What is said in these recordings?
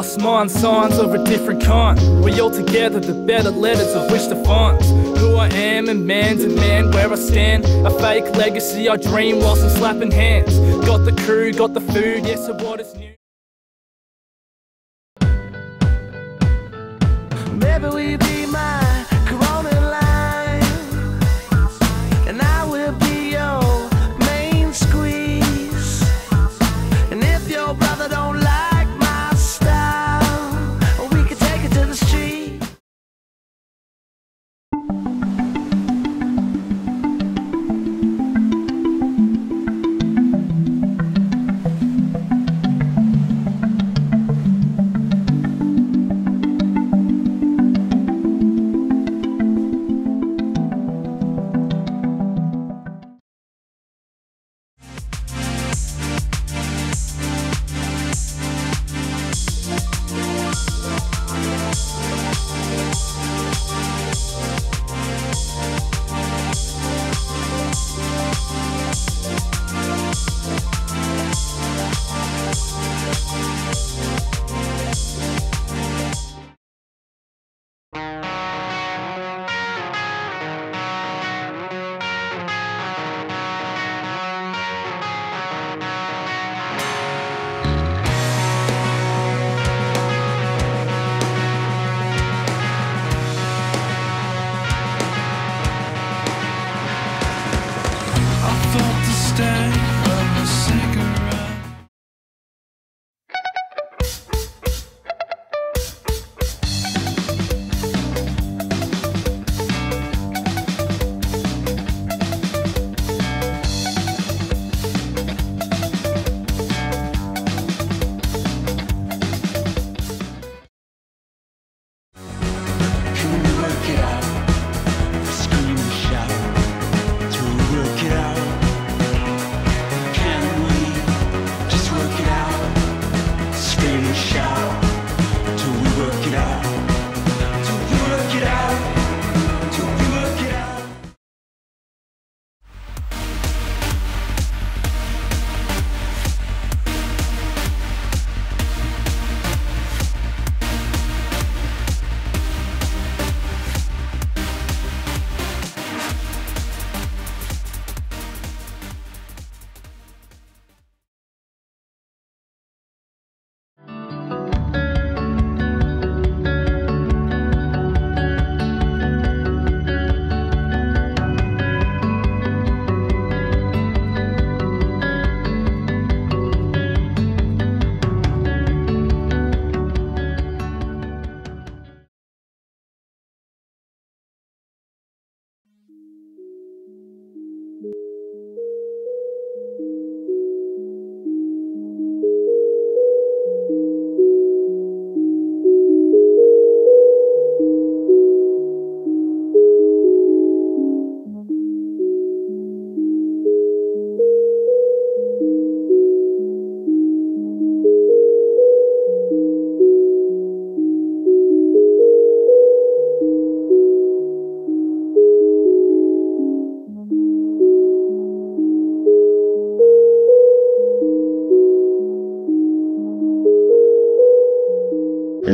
lost minds, signs of a different kind. We all together, the better letters of which to find. Who I am and man to man, where I stand. A fake legacy I dream whilst I'm slapping hands. Got the crew, got the food, yes, so what is new? Maybe we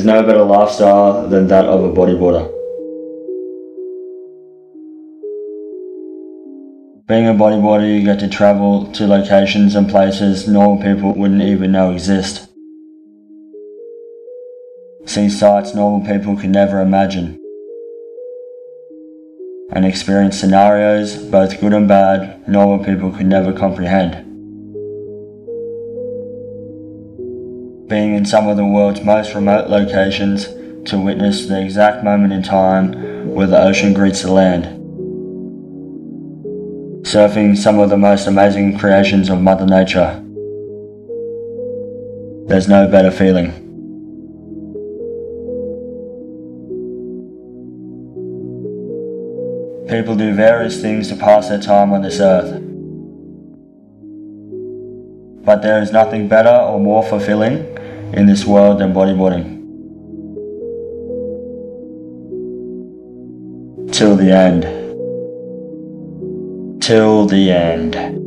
no better lifestyle than that of a bodyboarder. Being a bodyboarder, you get to travel to locations and places normal people wouldn't even know exist. See sights normal people could never imagine. And experience scenarios, both good and bad, normal people could never comprehend. In some of the world's most remote locations to witness the exact moment in time where the ocean greets the land. Surfing some of the most amazing creations of Mother Nature. There's no better feeling. People do various things to pass their time on this earth. But there is nothing better or more fulfilling in this world than bodyboarding. Till the end. Till the end.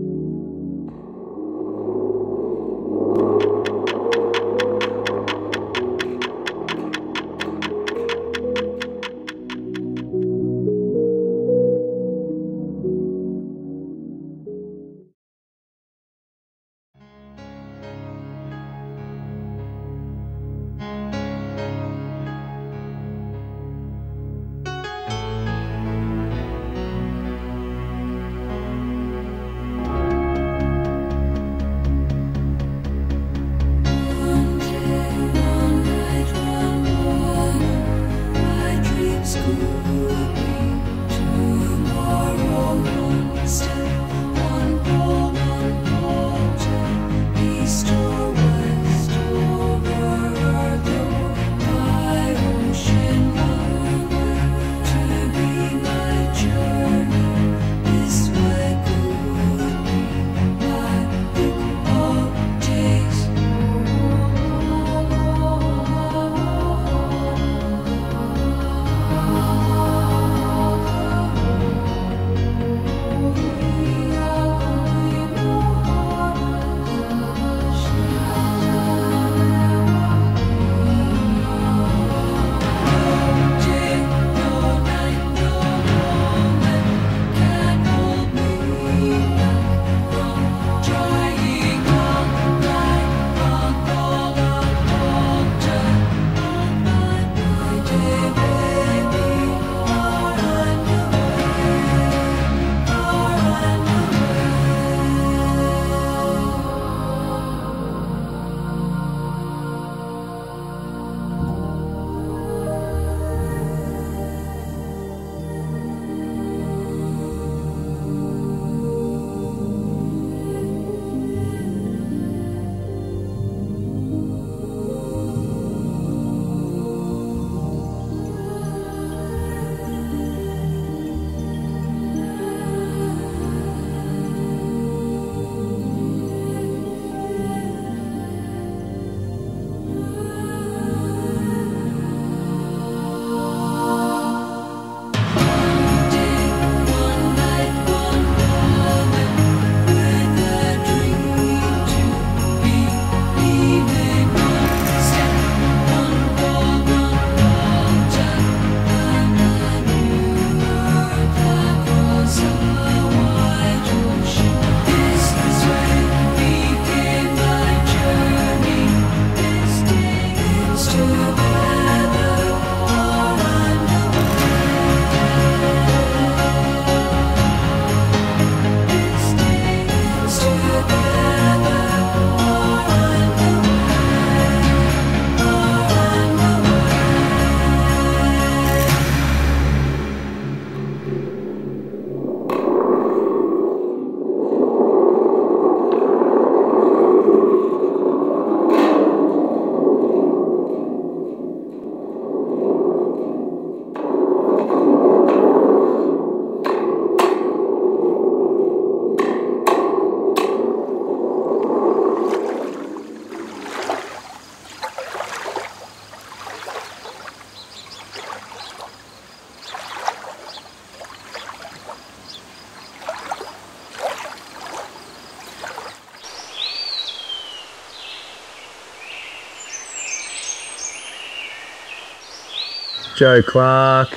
Joe Clarke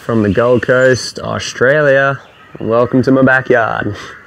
from the Gold Coast, Australia. Welcome to my backyard.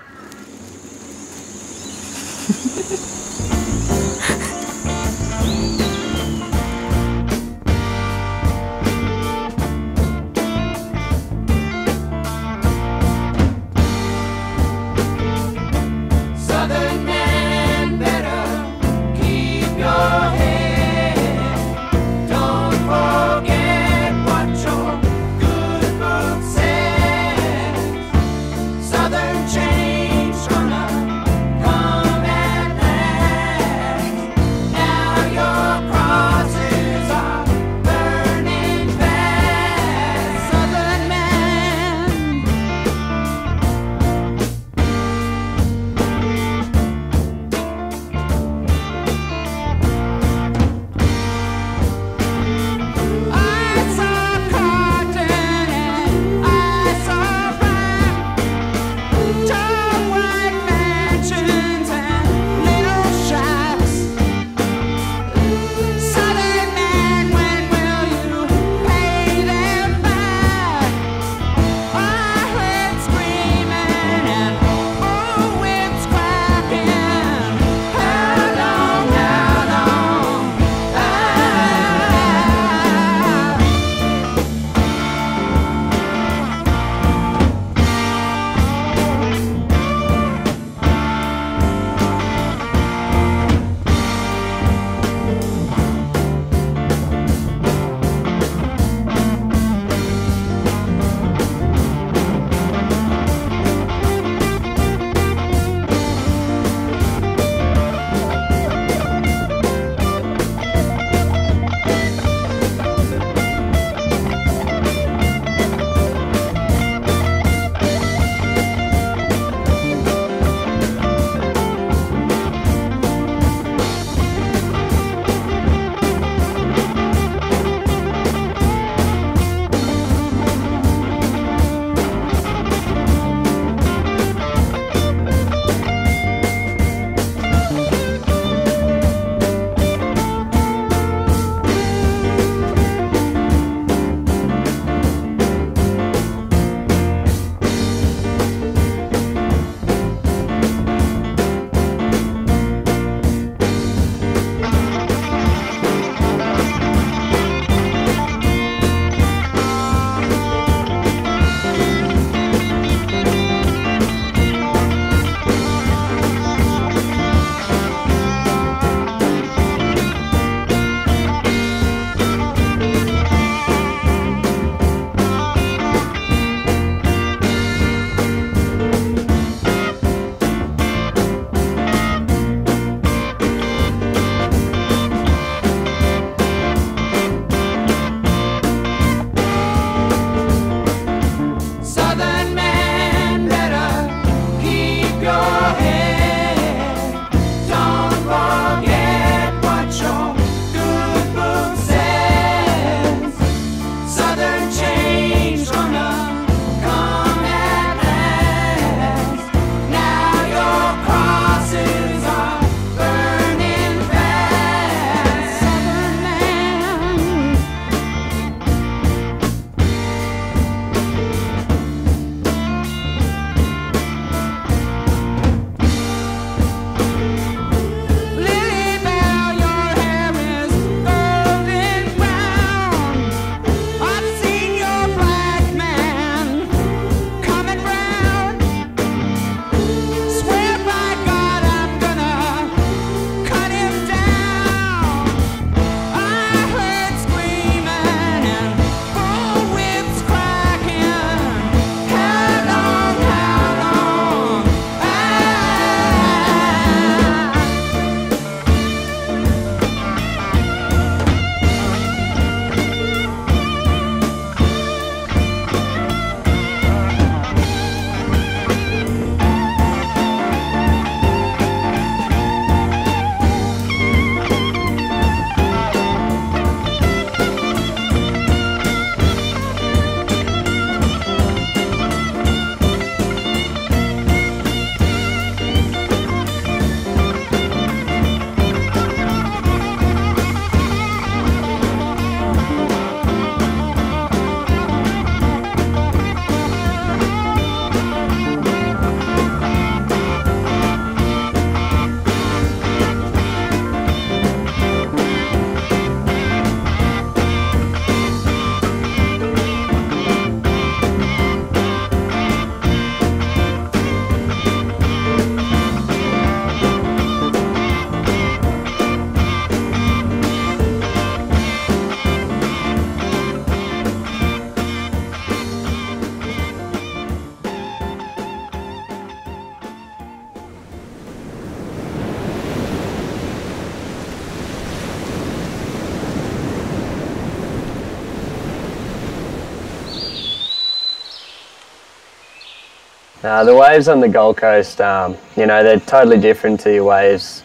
Uh, the waves on the Gold Coast, um, you know, they're totally different to your waves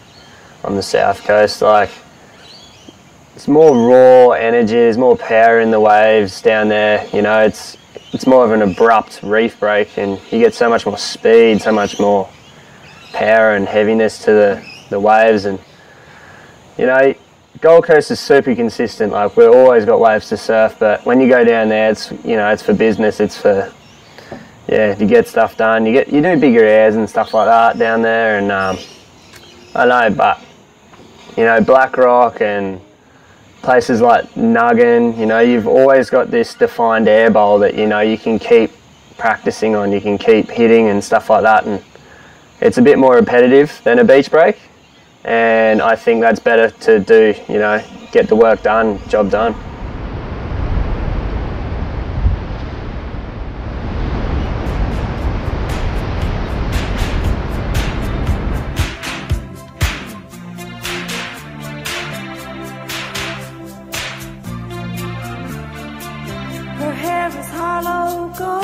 on the South Coast. Like, it's more raw energy. There's more power in the waves down there. You know, it's it's more of an abrupt reef break, and you get so much more speed, so much more power and heaviness to the, the waves. And you know, Gold Coast is super consistent. Like we've always got waves to surf, but when you go down there, it's you know, it's for business. It's for yeah, you get stuff done. You get you do bigger airs and stuff like that down there, and um, I know, but you know, Blackrock and places like Nuggin, you know, you've always got this defined air bowl that you know you can keep practicing on, you can keep hitting and stuff like that, and it's a bit more repetitive than a beach break, and I think that's better to do, you know, get the work done, job done. Hollow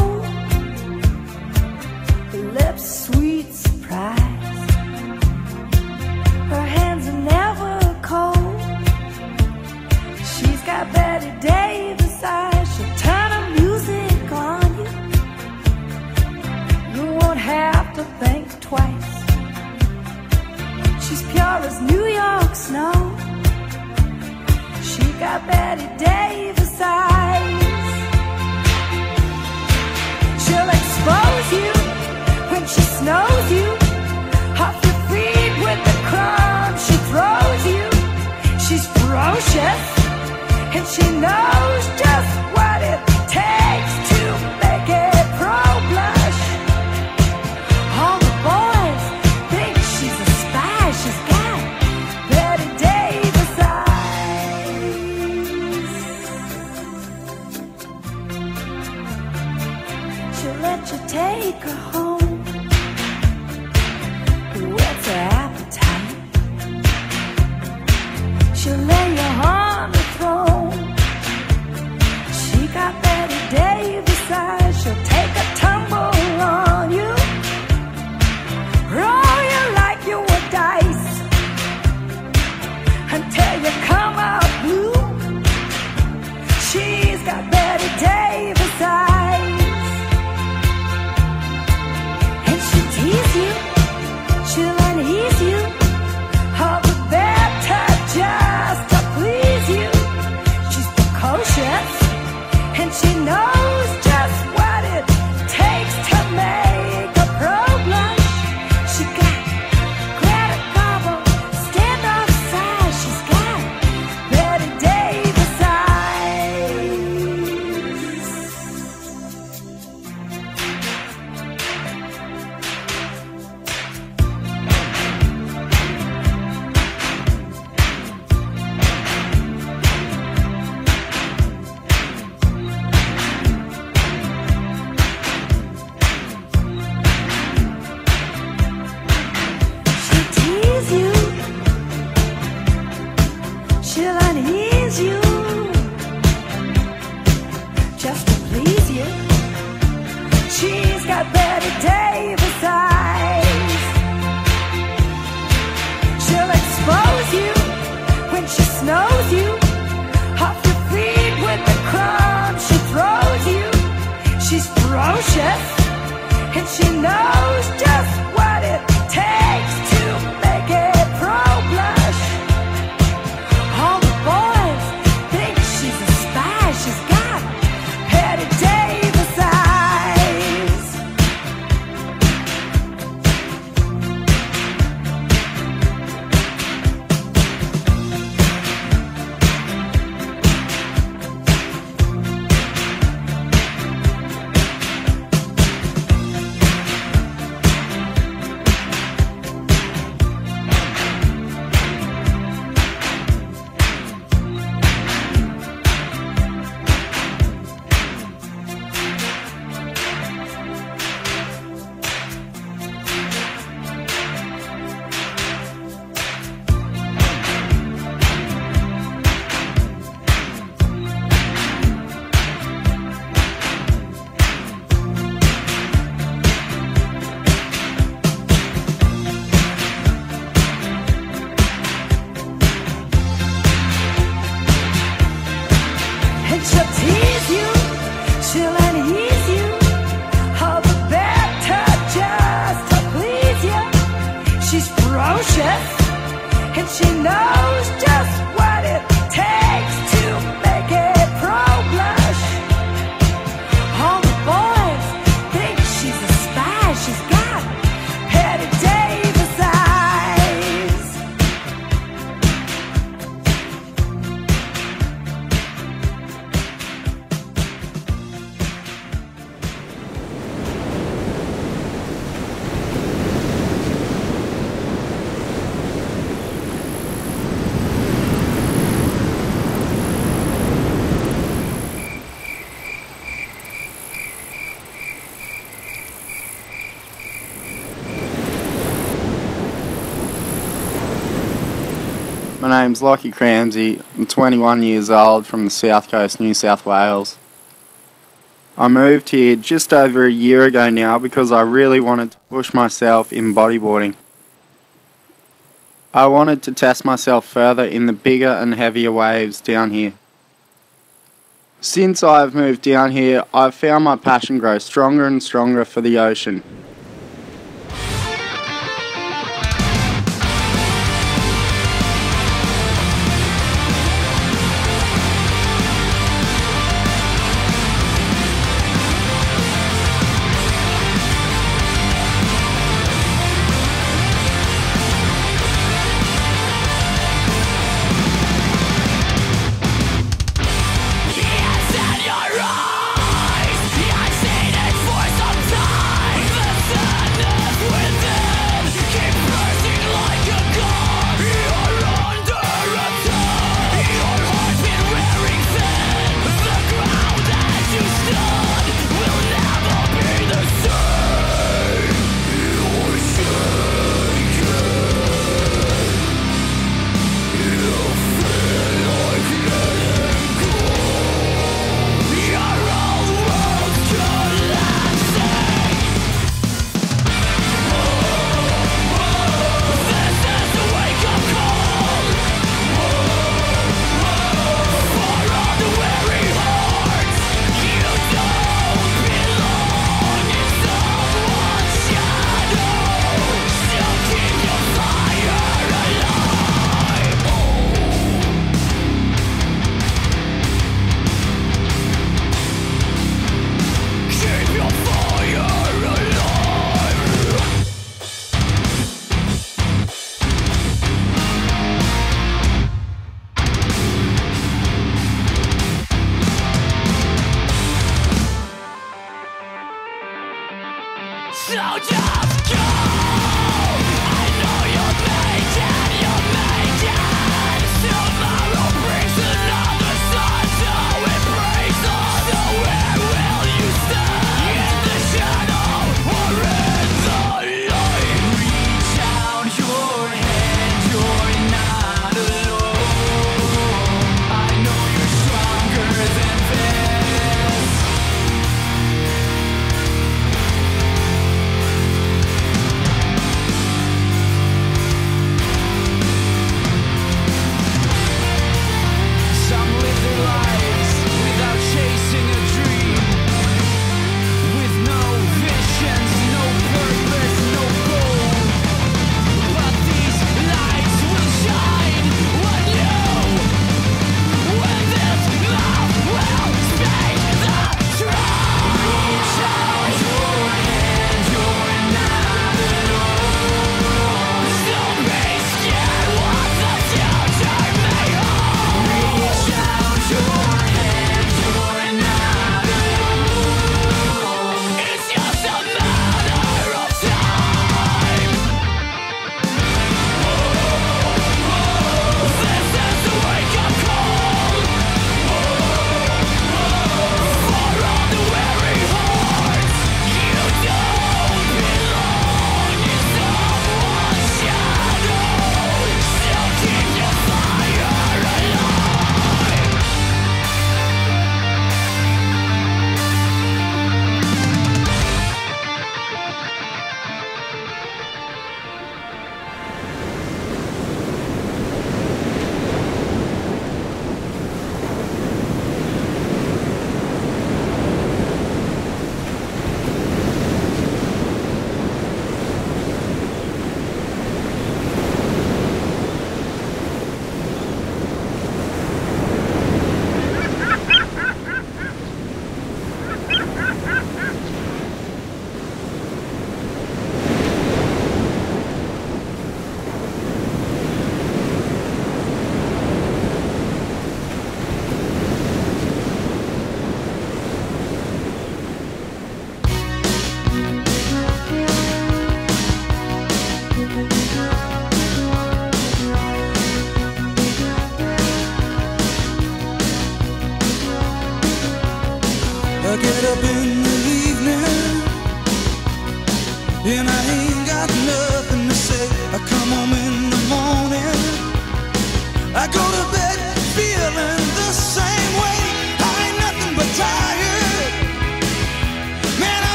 name's Lockie Cramsie. I'm 21 years old from the south coast, New South Wales. I moved here just over a year ago now because I really wanted to push myself in bodyboarding. I wanted to test myself further in the bigger and heavier waves down here. Since I've moved down here, I've found my passion grow stronger and stronger for the ocean.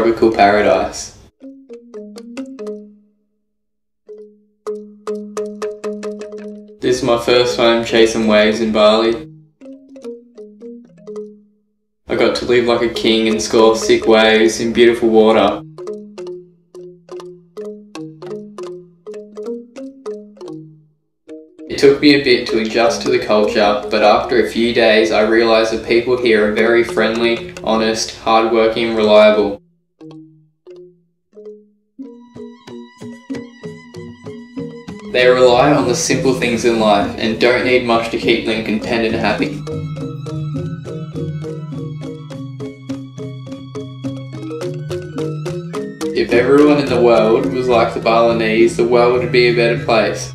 tropical paradise. This is my first time chasing waves in Bali. I got to live like a king and score sick waves in beautiful water. It took me a bit to adjust to the culture, but after a few days I realised that people here are very friendly, honest, hardworking and reliable. They rely on the simple things in life and don't need much to keep them content and happy. If everyone in the world was like the Balinese, the world would be a better place.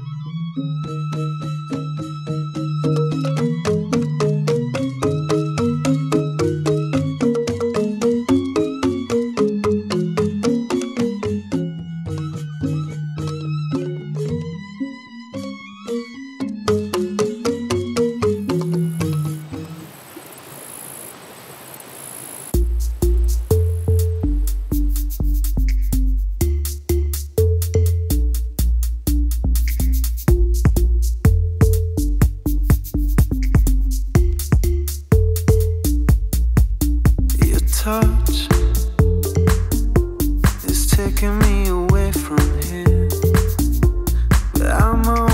I'm on.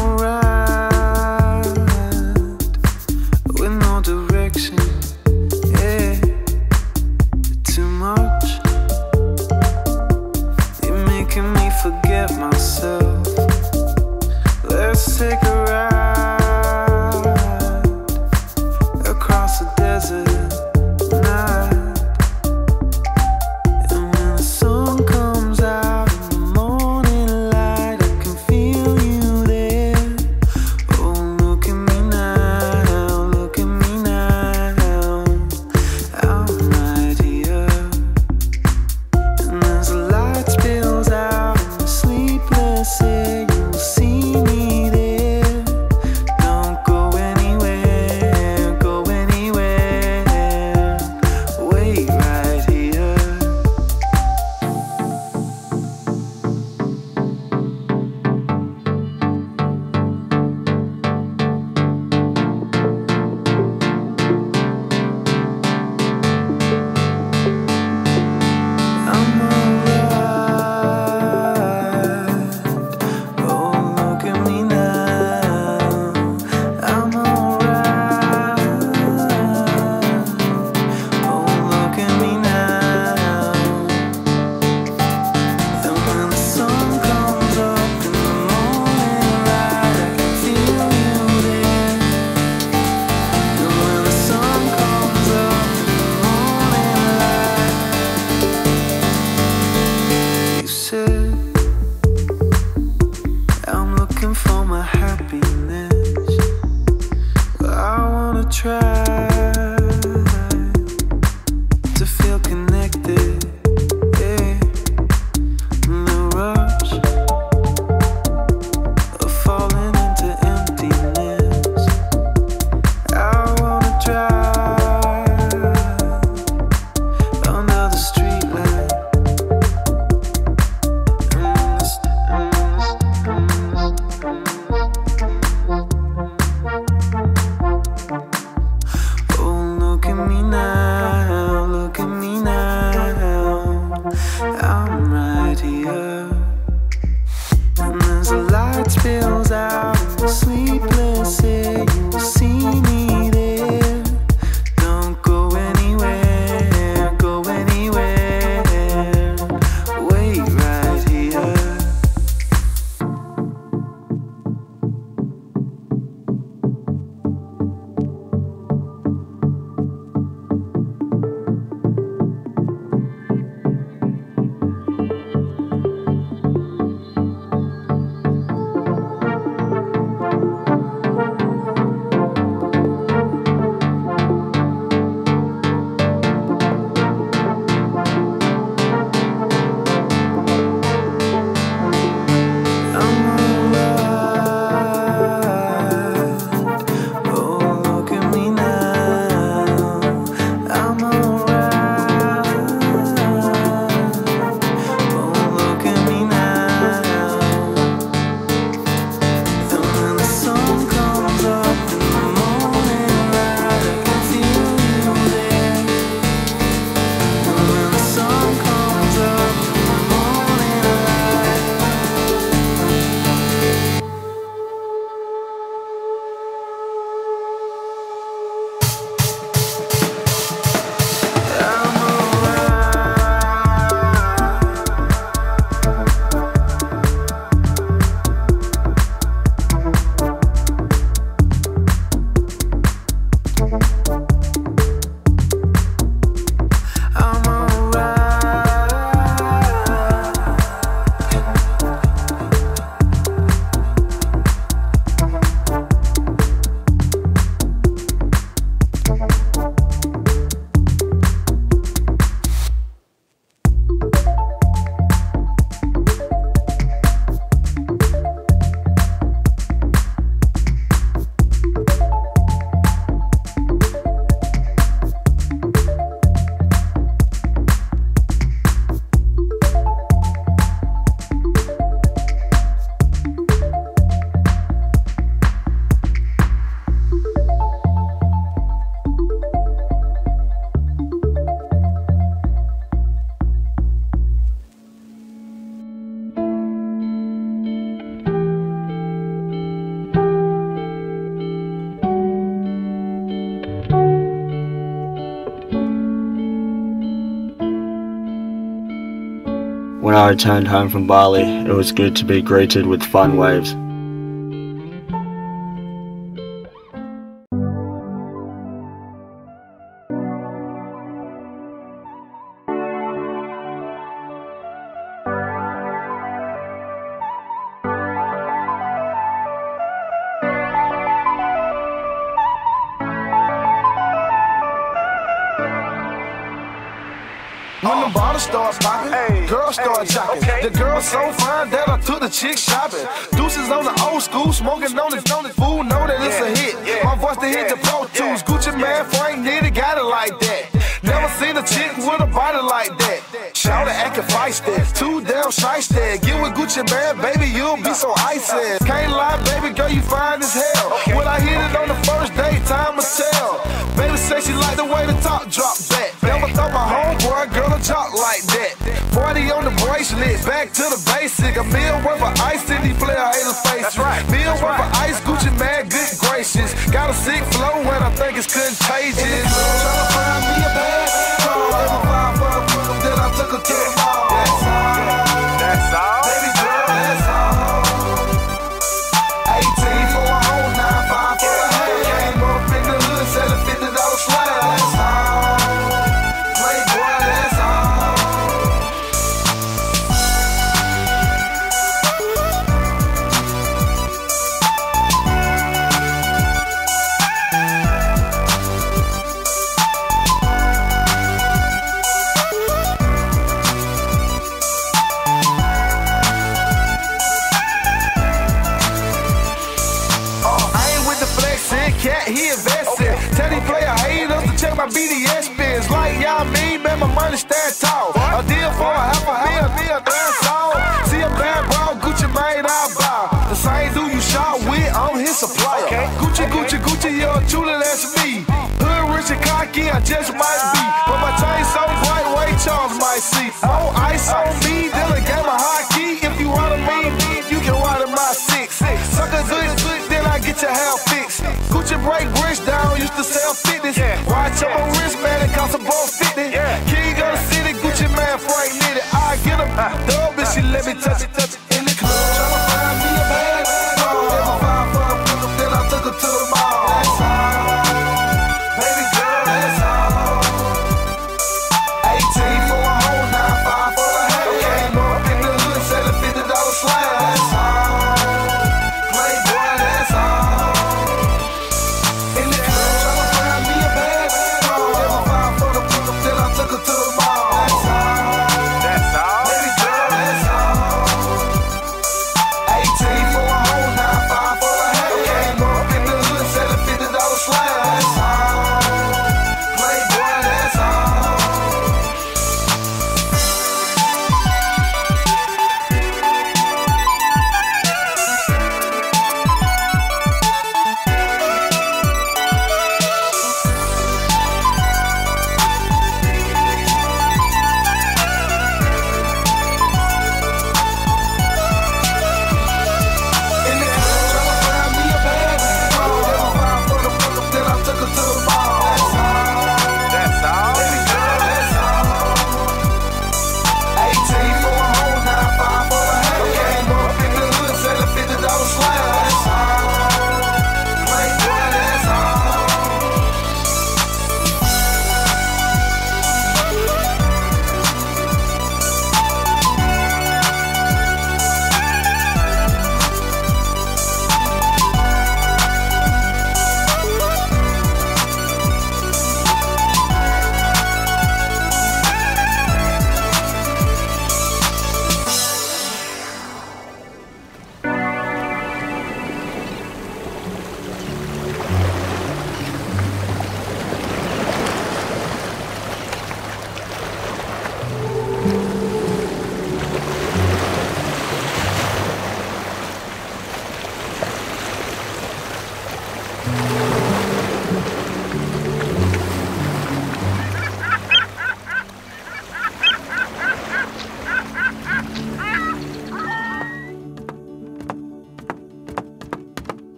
I returned home from Bali, it was good to be greeted with fun waves. business. Yeah. Watch up on man. it cost a ball 50. Yeah. King of the city, Gucci man, Frank Nitty. I get him, uh, dub, and she let me touch it, touch it.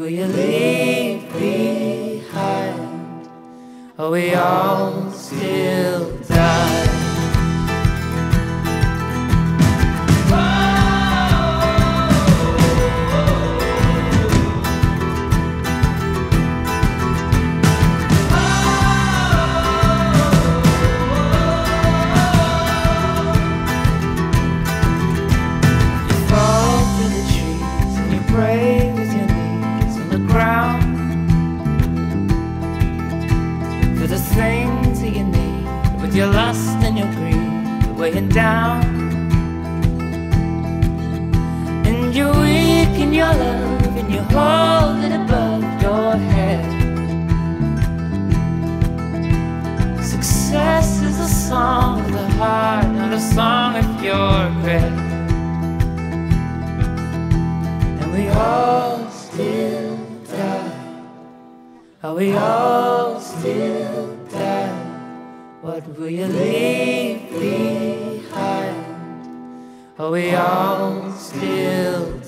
will you leave behind? Are we all still? down. And you're weak in your love, and you hold it above your head. Success is a song of the heart, not a song of your regret. And we all still die. Are we all still dead? What will you leave? Or we all still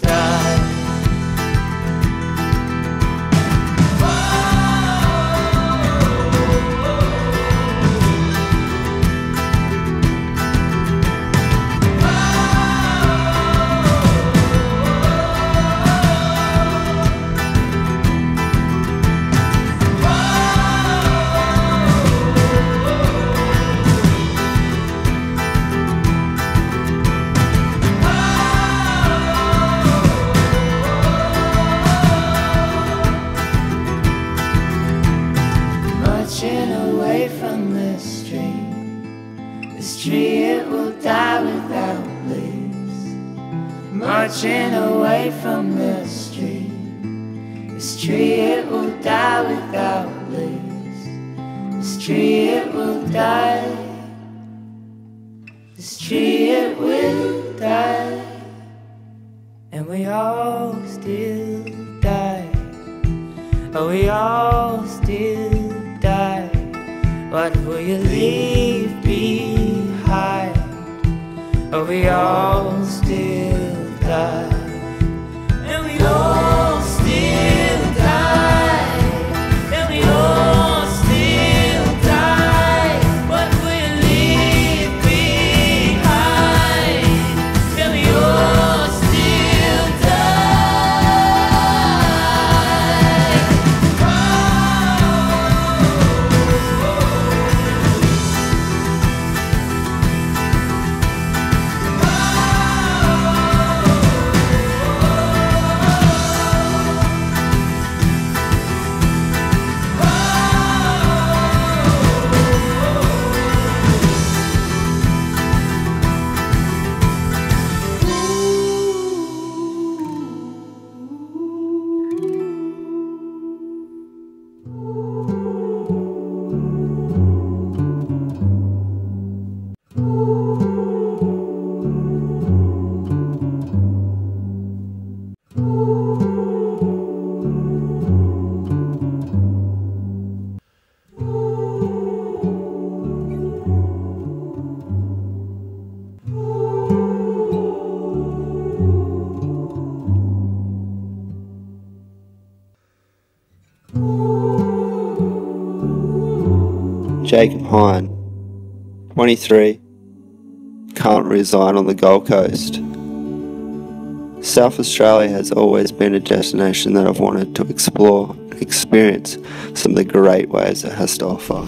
Marching away from this tree. This tree, it will die without leaves. This tree, it will die. This tree, it will die. And we all still die. Oh, we all still die. What will you leave behind? Oh, we all still die. And we all Jacob Hein, 23, can't reside on the Gold Coast. South Australia has always been a destination that I've wanted to explore and experience some of the great ways it has to offer.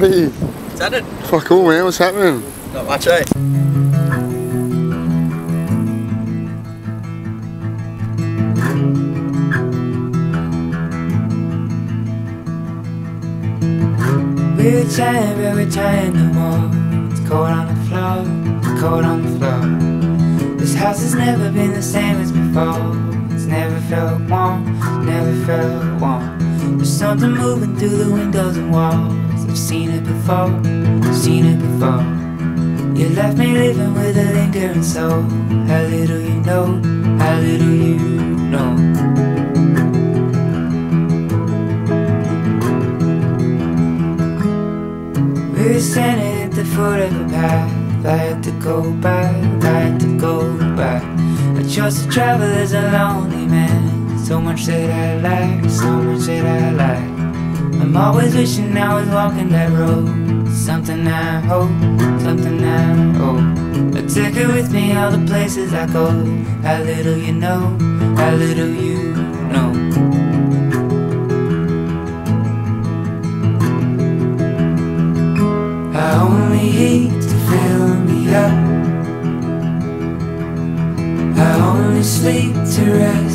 Matty. Is that it? Fuck all, man. What's happening? Not much, eh? We were trying, but we're trying no more. It's cold on the floor, it's cold on the floor. This house has never been the same as before. It's never felt warm, never felt warm. There's something moving through the windows and walls. Seen it before, seen it before. You left me living with a lingering soul. How little you know, how little you know. We were standing at the foot of a path. I had to go back, I had to go back. I chose to travel as a lonely man. So much that I like, so much that I like. I'm always wishing I was walking that road. Something I hope, something I hope. I take it with me all the places I go. How little you know, how little you know. I only eat to fill me up. I only sleep to rest.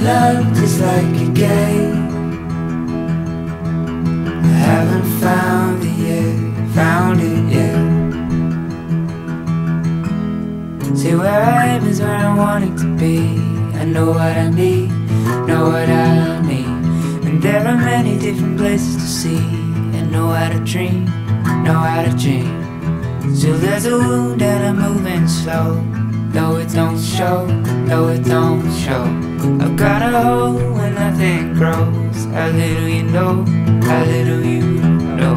I need a love just like a game I haven't found it yet, found it yet. See where I am is where I want it to be. I know what I need, know what I need. And there are many different places to see. And know how to dream, know how to dream. Still there's a wound and I'm moving slow. Though it don't show, though it don't show. I've got a hole where nothing grows. How little you know, how little you know.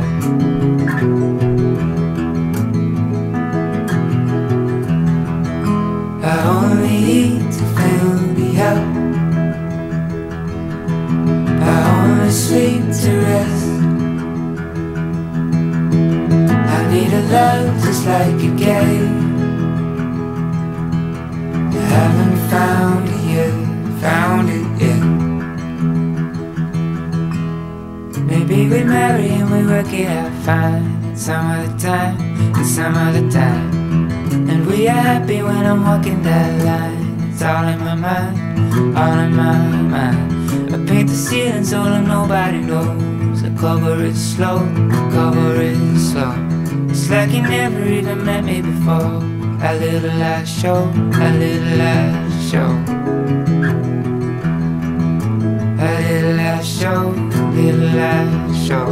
I only eat to fill me up. I only sleep to rest. I need a love just like you gave. I haven't found we marry and we work it out fine. Some other time, and some other time. And we are happy when I'm walking that line. It's all in my mind, all in my mind. I paint the ceiling so that nobody knows. I cover it slow, cover it slow. It's like you never even met me before. A little I show, a little I show. Show, little show.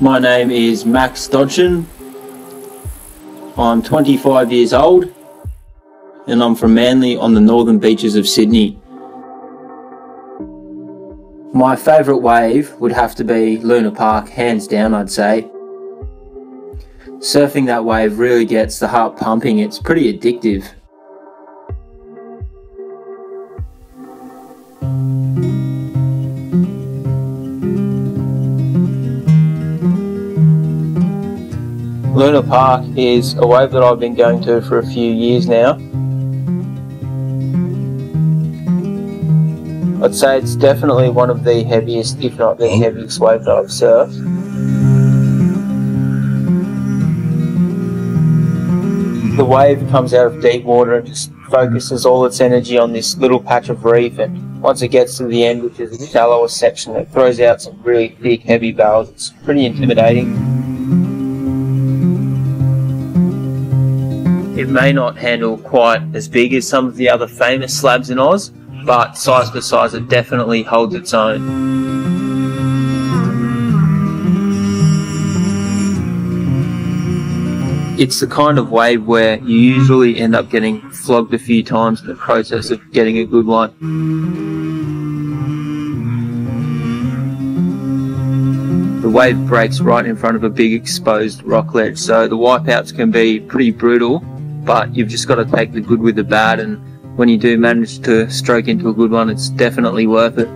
My name is Max Dodshon. I'm 25 years old and I'm from Manly on the northern beaches of Sydney. My favourite wave would have to be Luna Park, hands down, I'd say. Surfing that wave really gets the heart pumping, it's pretty addictive. Luna Park is a wave that I've been going to for a few years now. I'd say it's definitely one of the heaviest, if not the heaviest wave that I've surfed. The wave comes out of deep water and just focuses all its energy on this little patch of reef and once it gets to the end, which is the shallower section, it throws out some really big heavy barrels. It's pretty intimidating. It may not handle quite as big as some of the other famous slabs in Oz, but size for size it definitely holds its own. It's the kind of wave where you usually end up getting flogged a few times in the process of getting a good one. The wave breaks right in front of a big exposed rock ledge, so the wipeouts can be pretty brutal, but you've just got to take the good with the bad and when you do manage to stroke into a good one, it's definitely worth it.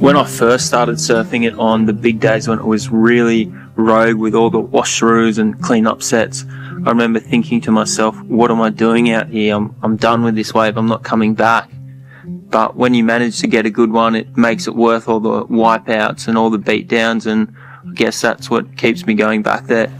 When I first started surfing it on the big days when it was really rogue with all the washthroughs and clean up sets, I remember thinking to myself, what am I doing out here? I'm, I'm done with this wave. I'm not coming back. But when you manage to get a good one, it makes it worth all the wipeouts and all the beat downs. And I guess that's what keeps me going back there.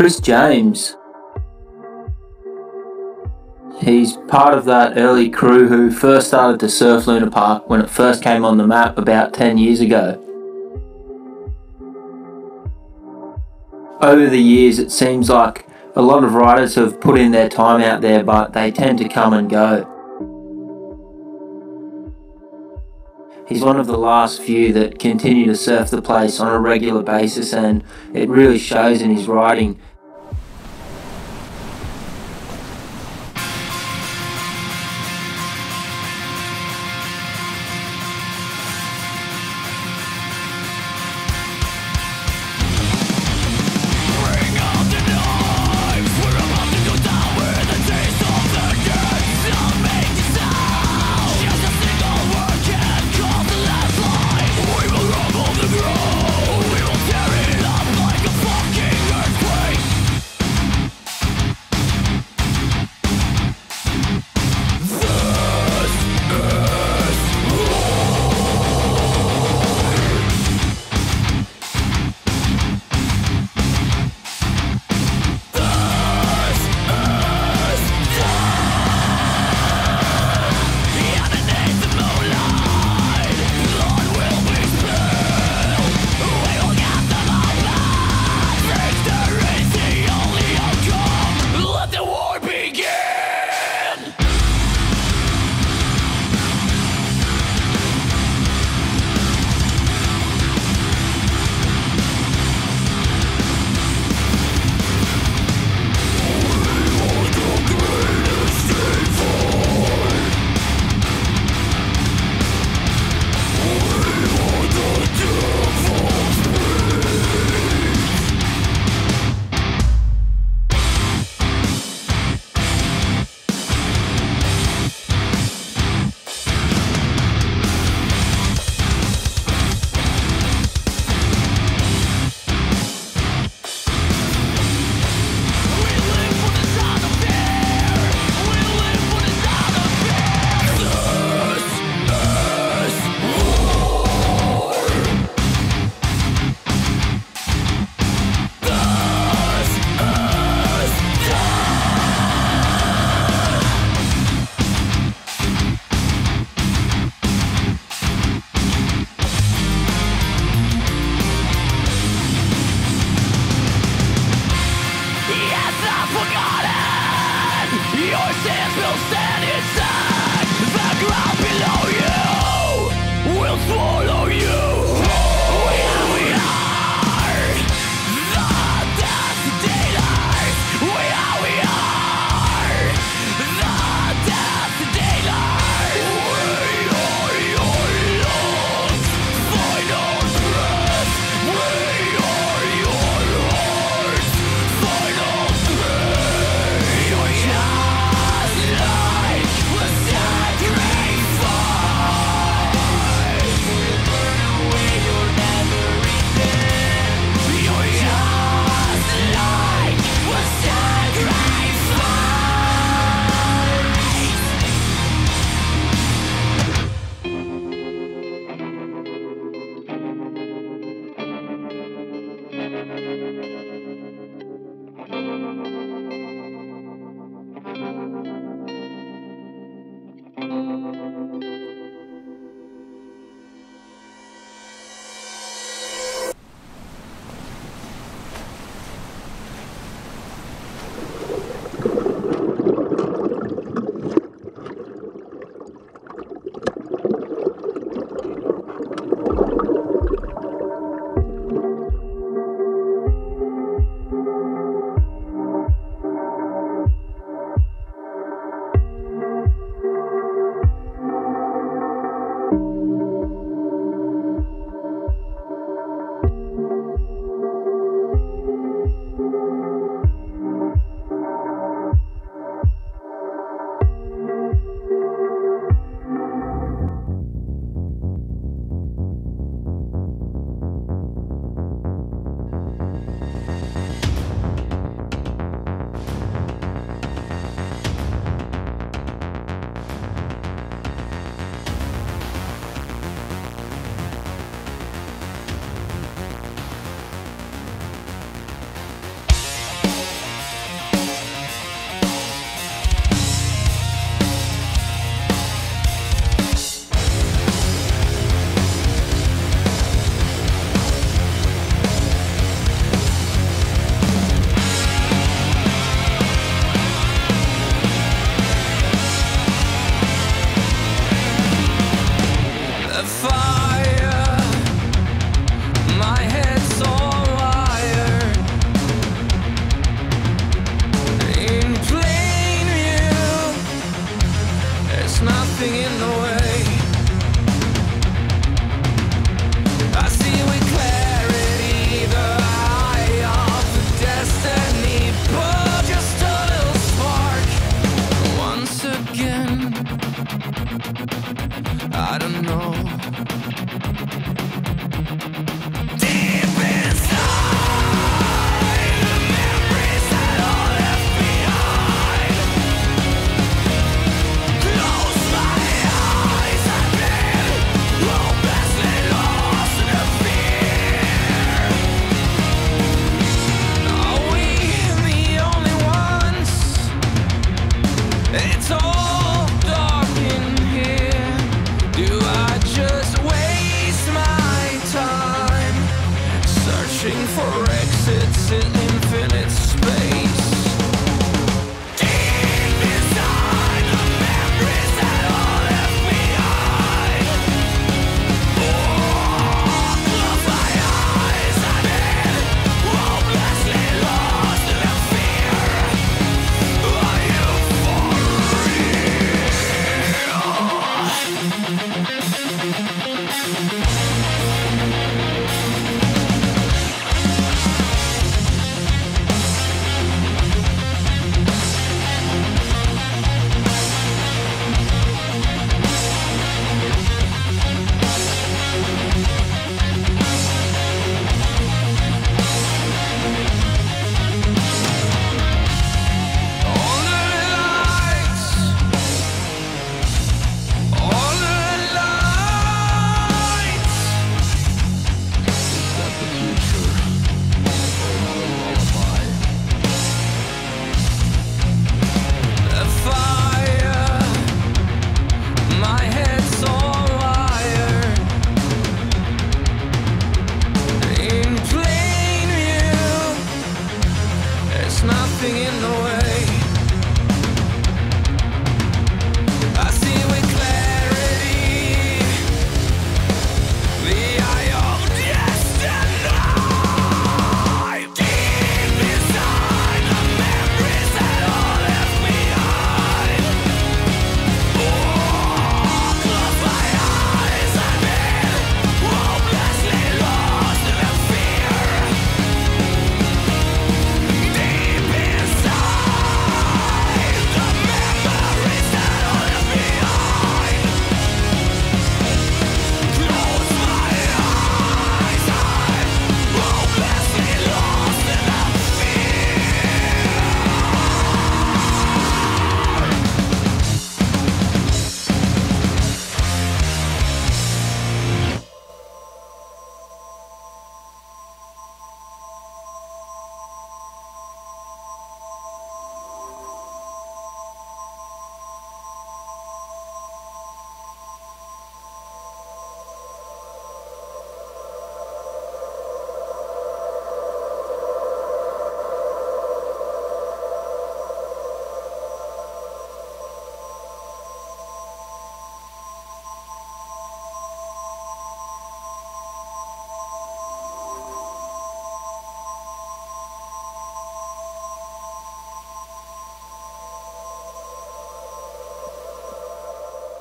Chris James. He's part of that early crew who first started to surf Luna Park when it first came on the map about 10 years ago. Over the years, it seems like a lot of riders have put in their time out there, but they tend to come and go. He's one of the last few that continue to surf the place on a regular basis, and it really shows in his riding.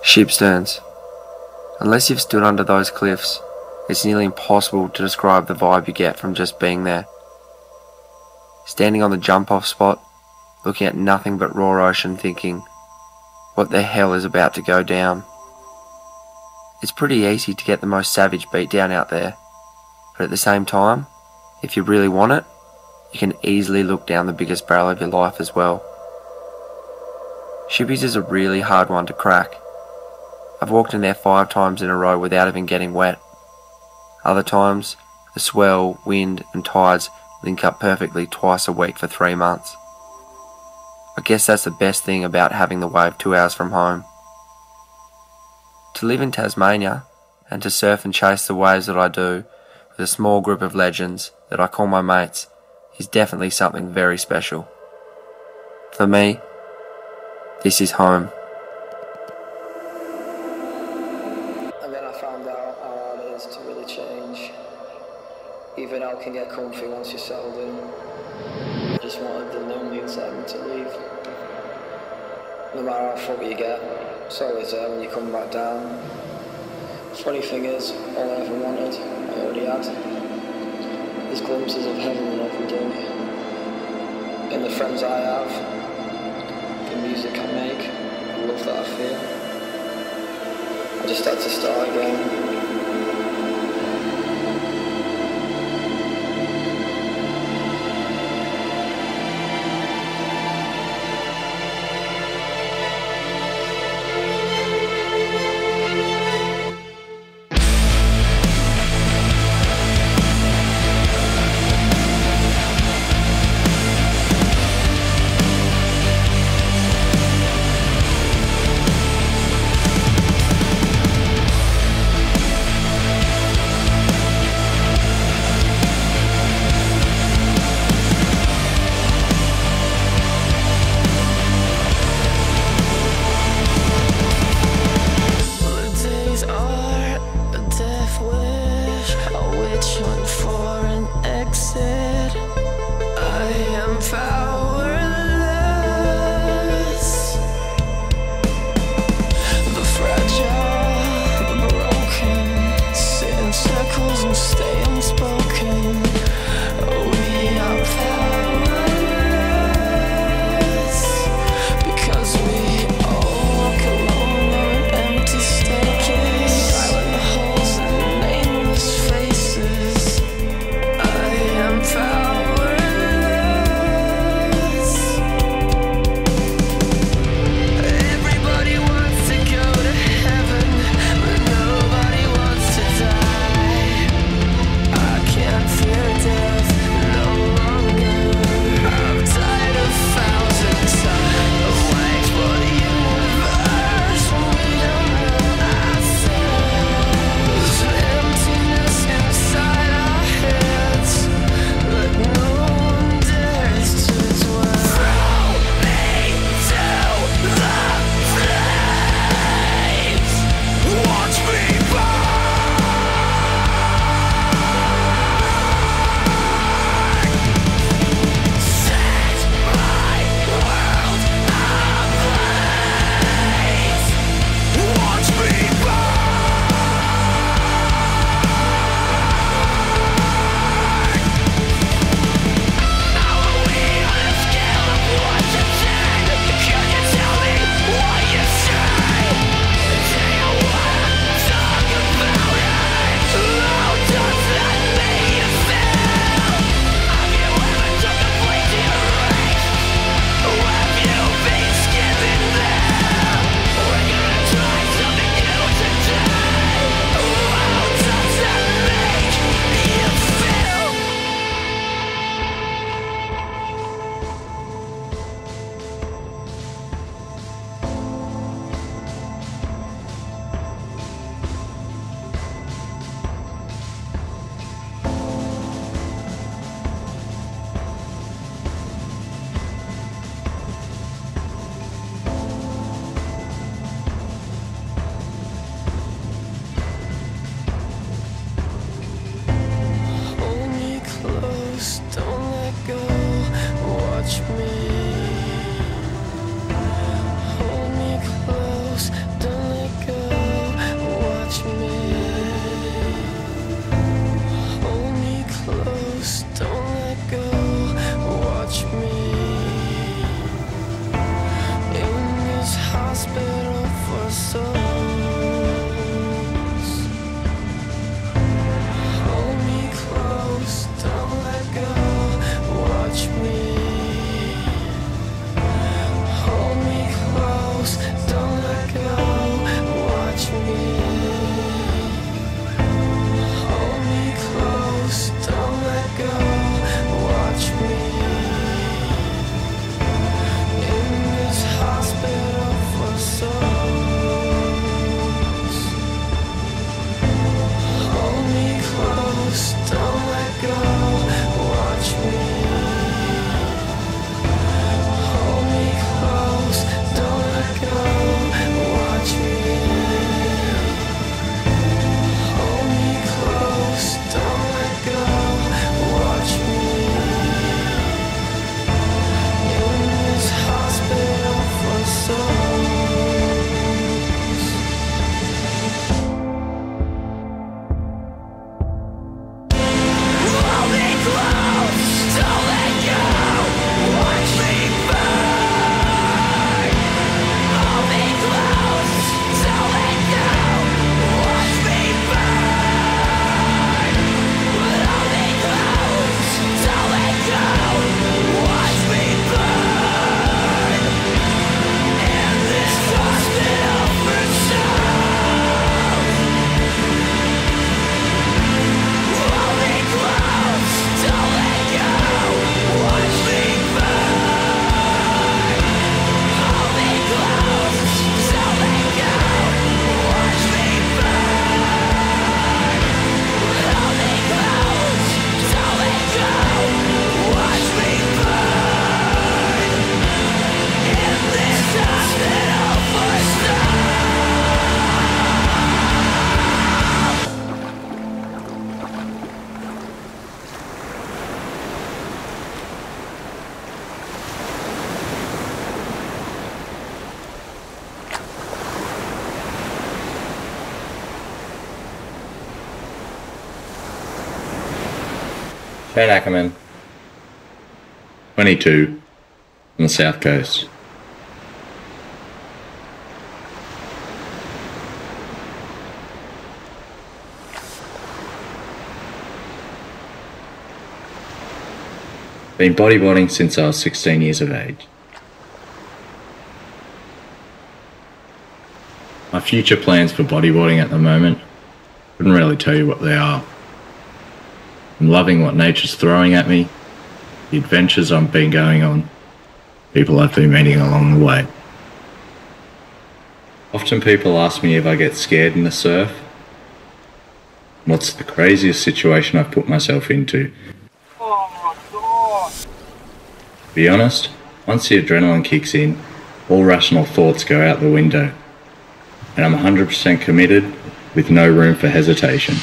Shipsterns. Unless you've stood under those cliffs, it's nearly impossible to describe the vibe you get from just being there. Standing on the jump off spot, looking at nothing but raw ocean, thinking, what the hell is about to go down? It's pretty easy to get the most savage beat down out there, but at the same time, if you really want it, you can easily look down the biggest barrel of your life as well. Shippies is a really hard one to crack. I've walked in there five times in a row without even getting wet. Other times, the swell, wind, and tides link up perfectly twice a week for three months. I guess that's the best thing about having the wave two hours from home. To live in Tasmania and to surf and chase the waves that I do with a small group of legends that I call my mates is definitely something very special. For me, this is home. No matter how foggy you get, it's always there when you come back down. Funny thing is, all I ever wanted, I already had. There's glimpses of heaven every day. In the friends I have, the music I make, the love that I feel. I just had to start again. Ben Ackerman, 22, on the south coast. Been bodyboarding since I was 16 years of age. My future plans for bodyboarding at the moment, couldn't really tell you what they are. I'm loving what nature's throwing at me, the adventures I've been going on, people I've been meeting along the way. Often people ask me if I get scared in the surf. What's the craziest situation I've put myself into? To be honest, once the adrenaline kicks in, all rational thoughts go out the window. And I'm 100% committed with no room for hesitation.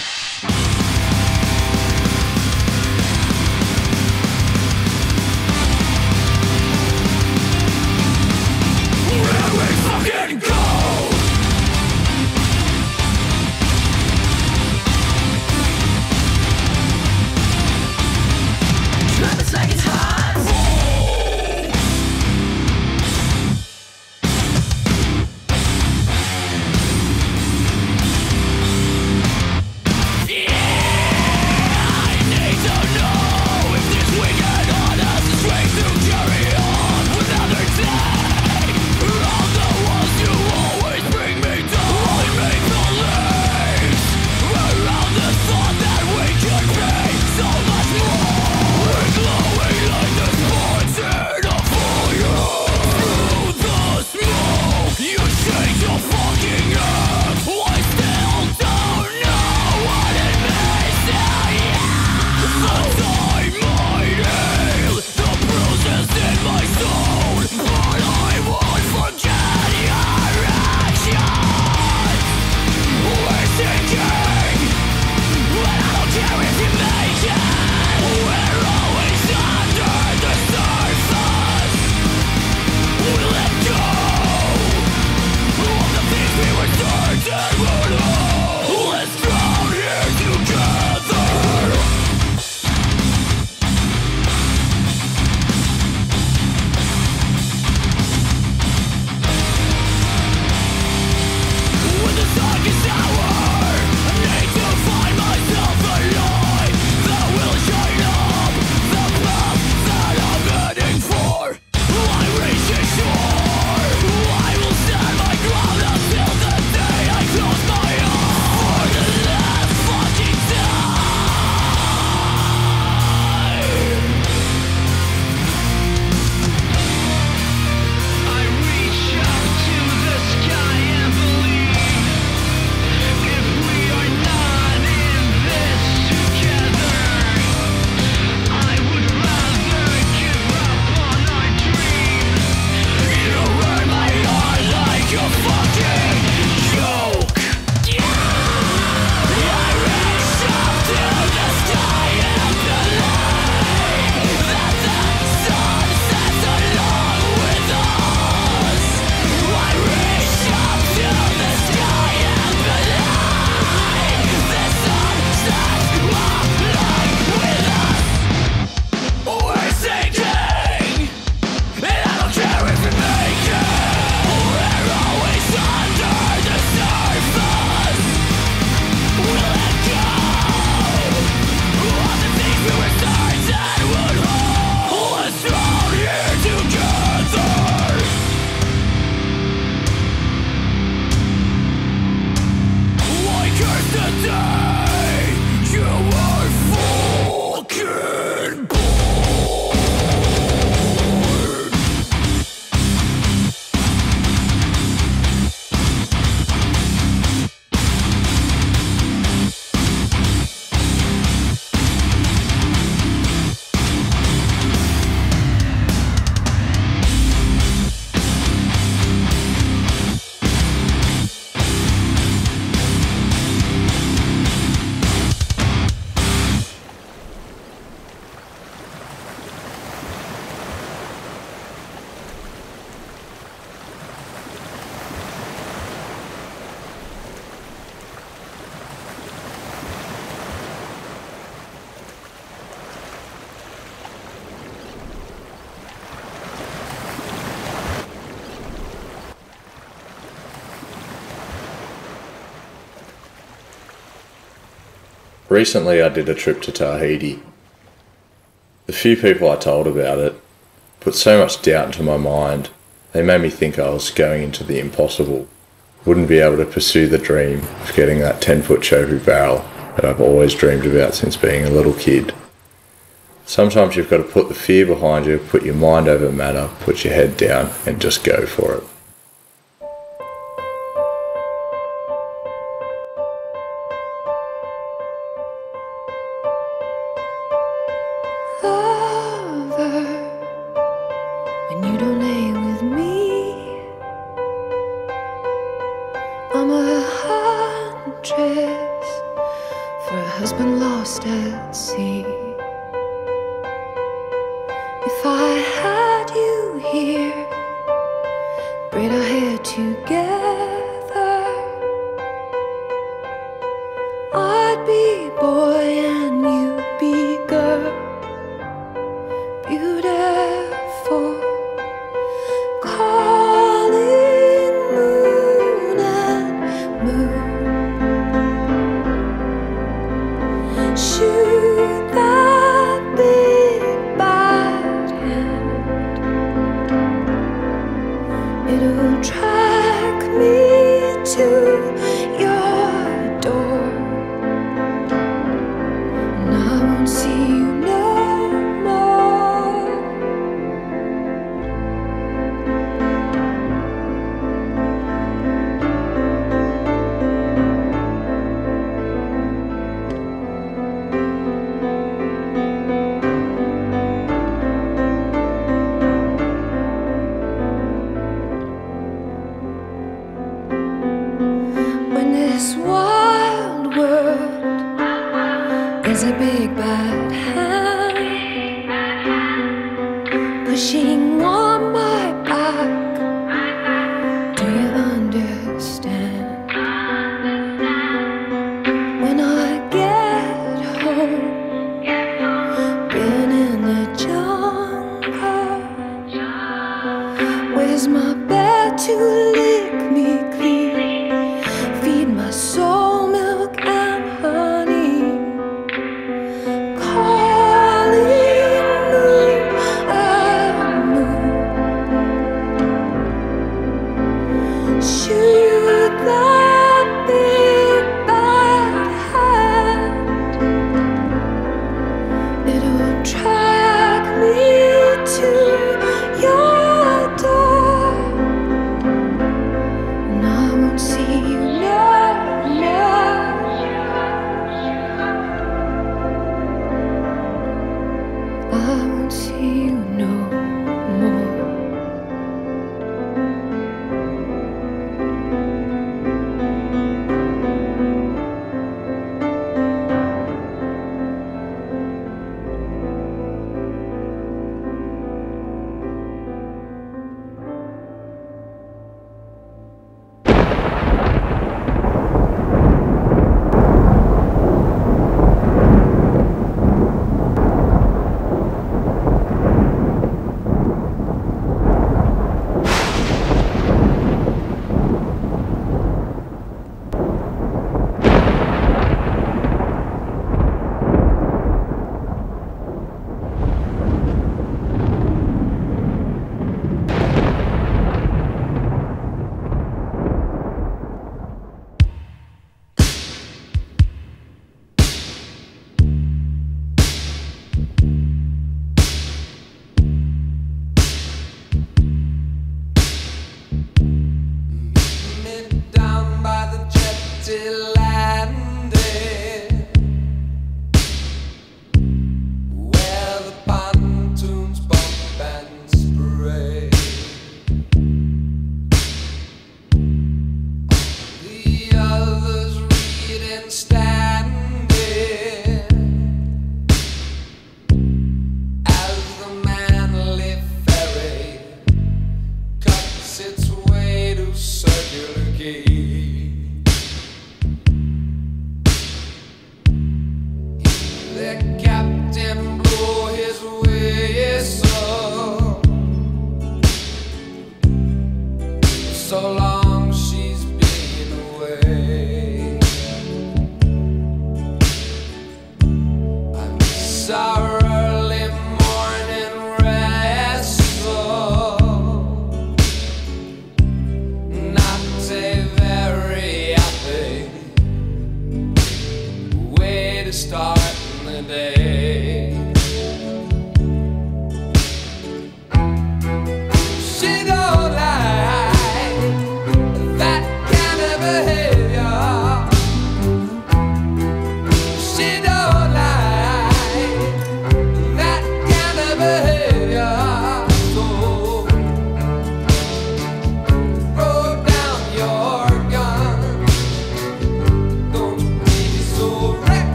Recently, I did a trip to Tahiti. The few people I told about it put so much doubt into my mind, they made me think I was going into the impossible. Wouldn't be able to pursue the dream of getting that 10 foot trophy barrel that I've always dreamed about since being a little kid. Sometimes you've got to put the fear behind you, put your mind over matter, put your head down, and just go for it.